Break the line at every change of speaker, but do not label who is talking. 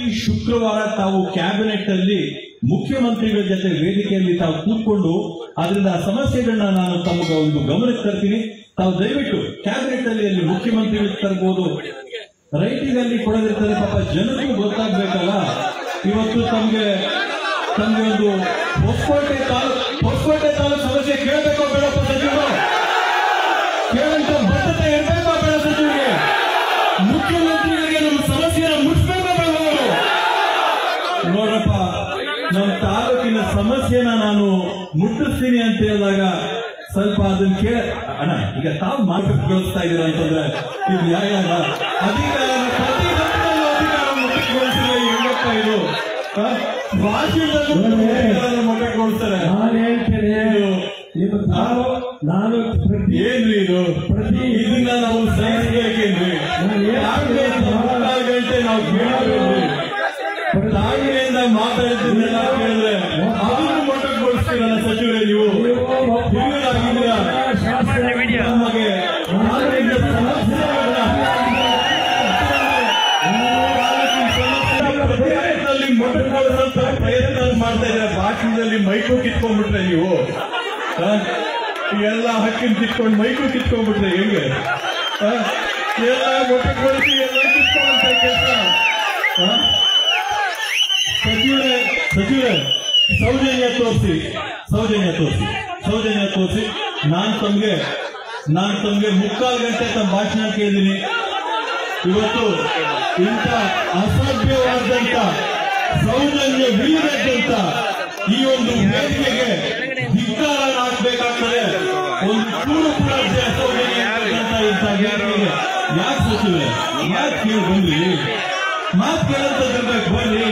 ಈ ಶುಕ್ರವಾರ ತಾವು ಕ್ಯಾಬಿನೆಟ್ ಅಲ್ಲಿ ಮುಖ್ಯಮಂತ್ರಿಗಳ ಜೊತೆ ವೇದಿಕೆಯಲ್ಲಿ ತಾವು ಕೂತ್ಕೊಂಡು ಅದರಿಂದ ಆ ಸಮಸ್ಯೆಗಳನ್ನ ನಾನು ತಮಗೆ ಒಂದು ಗಮನಕ್ಕೆ ತರ್ತೀನಿ. ತಾವು ದಯವಿಟ್ಟು ಕ್ಯಾಬಿನೆಟ್ ಅಲ್ಲಿ ಅಲ್ಲಿ ಮುಖ್ಯಮಂತ್ರಿಗಳು ತರಬಹುದು ರೈತರಲ್ಲಿ ಕೊಡದಿರ್ತಾರೆ ಪಾಪ ಜನರಿಗೂ ಗೊತ್ತಾಗ್ಬೇಕಲ್ಲ. ಇವತ್ತು ತಮ್ಗೆ, ತಮಗೆ ಒಂದು ಹೊಸಕೋಟೆ ತಾಲೂಕು ಹೊಸಕೋಟೆ ತಾಲೂಕು ಸಮಸ್ಯೆ ಕೇಳಬೇಕು ಬೇಡಪ್ಪ ಸಚಿವರು? ಕೇಳಂತ ನಮ್ಮ ತಾಲೂಕಿನ ಸಮಸ್ಯೆನ ನಾನು ಮುಟ್ಟಿಸ್ತೀನಿ ಅಂತ ಹೇಳಿದಾಗ ಸ್ವಲ್ಪ ಅದನ್ನ ಕೇಳ ಅಣ್ಣ ಈಗ ತಾವು ಮಾತು ಕಳಿಸ್ತಾ ಇದೀರ ಅಂತಂದ್ರೆ ಇದು ನ್ಯಾಯ ಅಲ್ಲ. ಅಧಿಕಾರ ಹೆಂಗಪ್ಪ ಇದು
ನಾನು ಹೇಳ್ತೇನೆ. ಇದು ನಾನು
ಏನ್ರಿ ಇದು? ಪ್ರತಿ ಇದನ್ನ ನಾವು ಸಹಿಸಬೇಕೇನ್ರಿ ಗಂಟೆ ನಾವು ಕೇಳಬೇಕ್ರಿ ಮಾತಾಡ್ತಿದ್ದೆಲ್ಲ ಕೇಳಿದ್ರೆ ಅದನ್ನು ಮೊಟಕುಗೊಳಿಸ್ತೀರಲ್ಲ ಸಚಿವರೇ ನೀವು? ಹಿರಿಯರಾಗಿದ್ದೀರಾ ನಮಗೆ ಮೊಟಕುಗೊಳಿಸೋಂತ ಪ್ರಯತ್ನ ಮಾಡ್ತಾ ಇದ್ದೀರಾ. ಭಾಷಣದಲ್ಲಿ ಮೈಕು ಕಿತ್ಕೊಂಡ್ಬಿಟ್ರೆ ನೀವು? ಎಲ್ಲ ಹಕ್ಕಿನ ಕಿತ್ಕೊಂಡು ಮೈಕು ಕಿತ್ಕೊಂಡ್ಬಿಟ್ರೆ ಹೆಂಗೆ? ಎಲ್ಲ ಮೊಟಕುಗೊಳಿಸಿ ಎಲ್ಲ ಕಿತ್ಕೊಂಡ ಕೆಲಸ ಸಚಿವರೇ ಸೌಜನ್ಯ ತೋರಿಸಿ ಸೌಜನ್ಯ ತೋರಿಸಿ ಸೌಜನ್ಯ ತೋರಿಸಿ. ನಾನು ತಮ್ಗೆ ನಾನು ತಮ್ಗೆ ಮುಕ್ಕಾಲು ಗಂಟೆ ತಮ್ಮ ಭಾಷಣ ಕೇಳಿದೀನಿ. ಇವತ್ತು ಇಂಥ ಅಸಭ್ಯವಾದಂತ ಸೌಜನ್ಯ ವೀರದಂತ ಈ ಒಂದು ವೇದಿಕೆಗೆ ಧಿಕ್ಕಾರ ಹಾಕ್ಬೇಕಾಗ್ತದೆ ಒಂದು ಚೂರು ಕೂಡ ಜ- ಸೌಜನ್ಯ ಇಂಥ ವೇದಿಕೆಗೆ ಯಾಕೆ ಸಚಿವ ಯಾಕೆ ಕೇಳಿ ಬಂದ್ರಿ? ಮಾತು ಕೇಳಂತ ಬರ್ರಿ